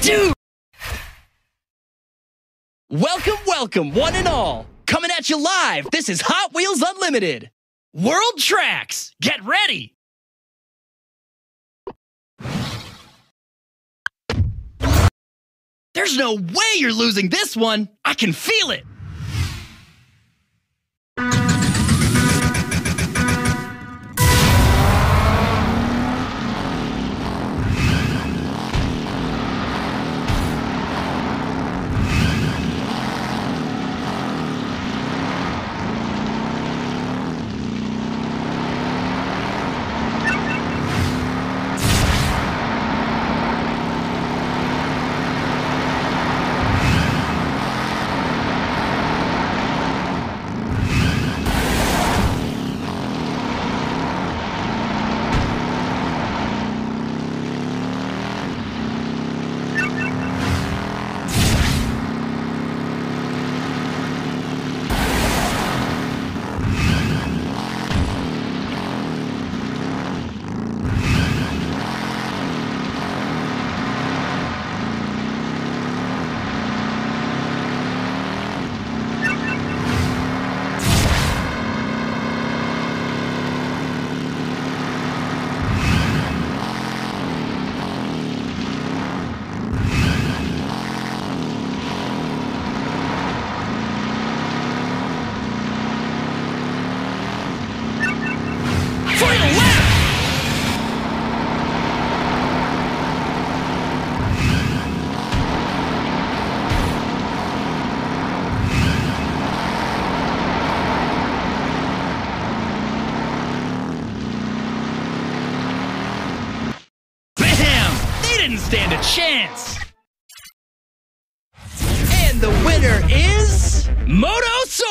Dude! Welcome, welcome, one and all. Coming at you live, this is Hot Wheels Unlimited. World Tracks, get ready! There's no way you're losing this one. I can feel it.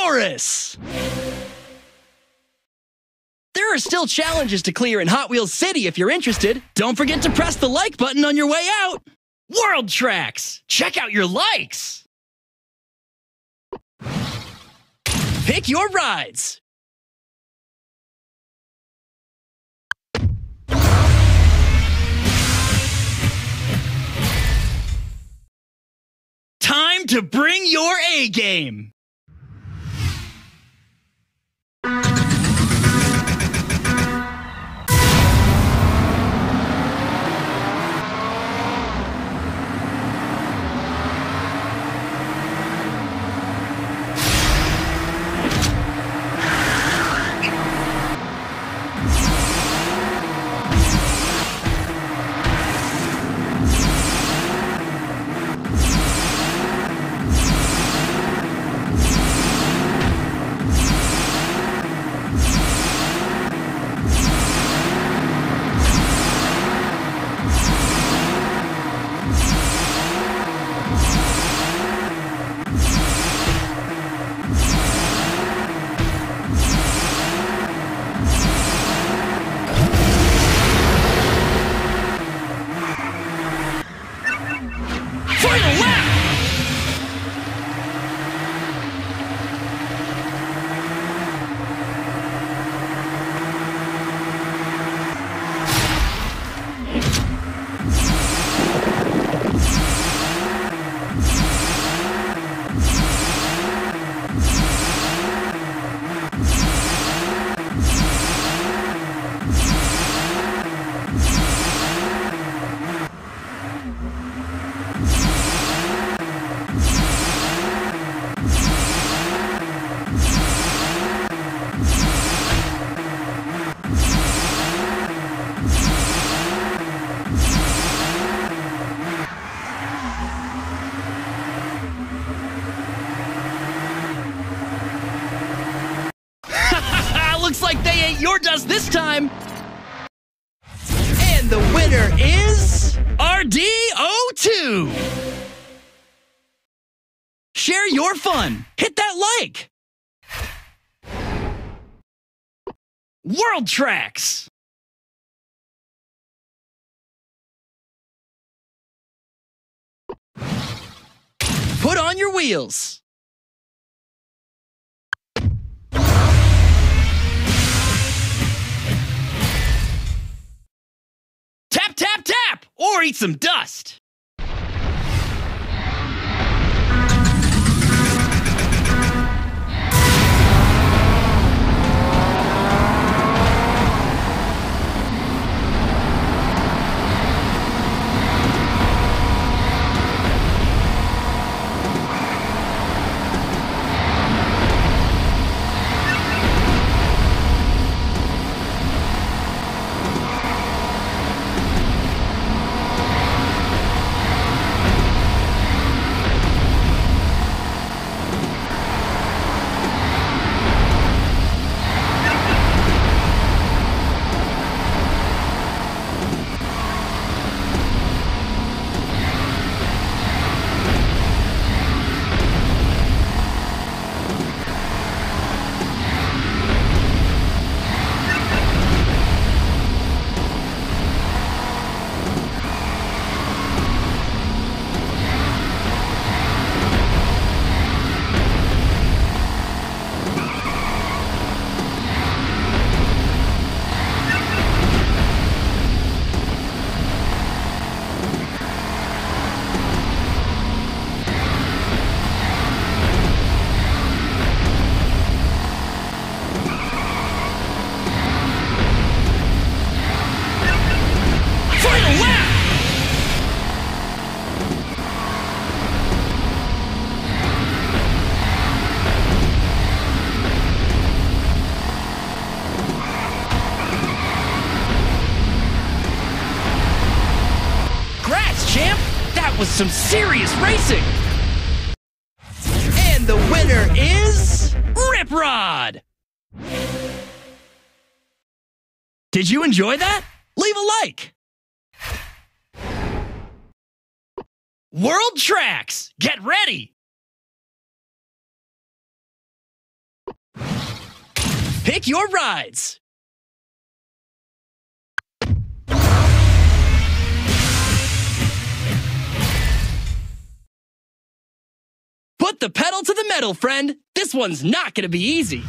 Motosaurus! There are still challenges to clear in Hot Wheels City if you're interested. Don't forget to press the like button on your way out. World Tracks! Check out your likes! Pick your rides! Time to bring your A game! Your dust this time. And the winner is RD-02. Share your fun. Hit that like. World Tracks. Put on your wheels. Tap tap, or eat some dust. Some serious racing! And the winner is Rip Rod! Did you enjoy that? Leave a like! World Tracks! Get ready! Pick your rides! Put the pedal to the metal, friend! This one's not gonna be easy!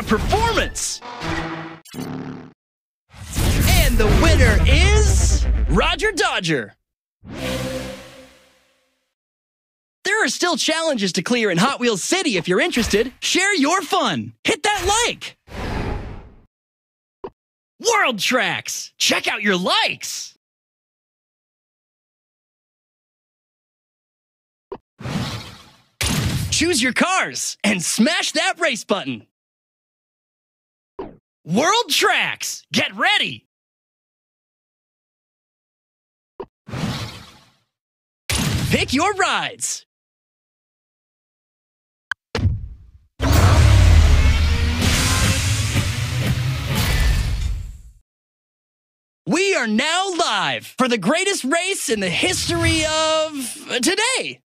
A performance! And the winner is Roger Dodger. There are still challenges to clear in Hot Wheels City if you're interested. Share your fun. Hit that like. World Tracks! Check out your likes! Choose your cars and smash that race button. World Tracks! Get ready! Pick your rides! We are now live for the greatest race in the history of today.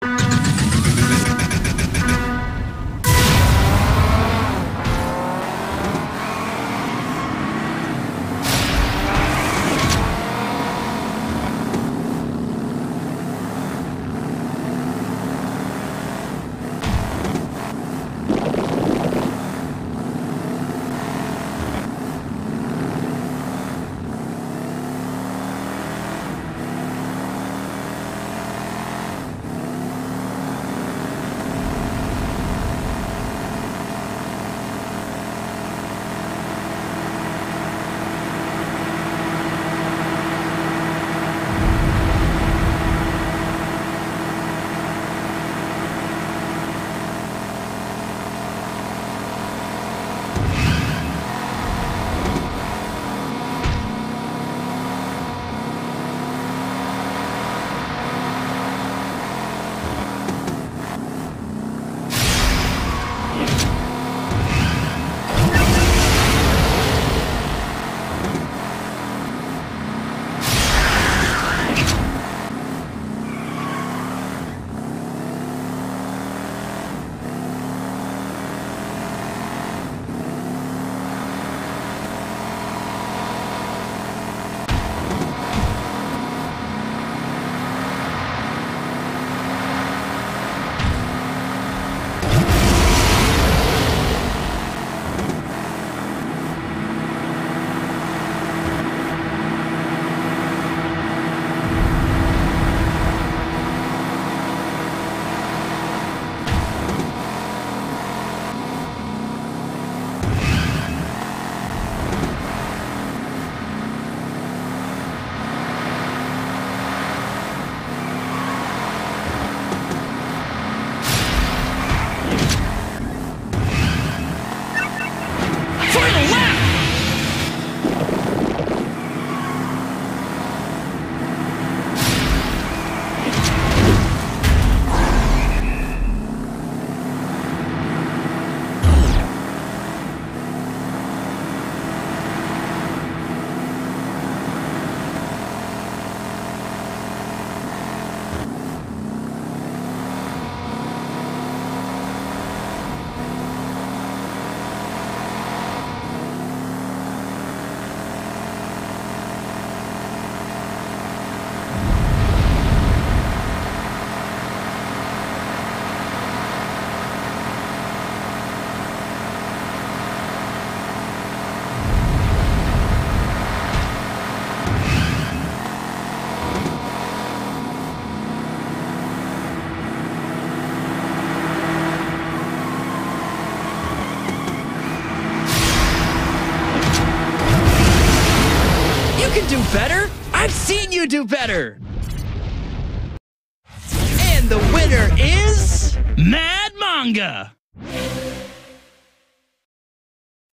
Better! I've seen you do better! And the winner is. Mad Manga!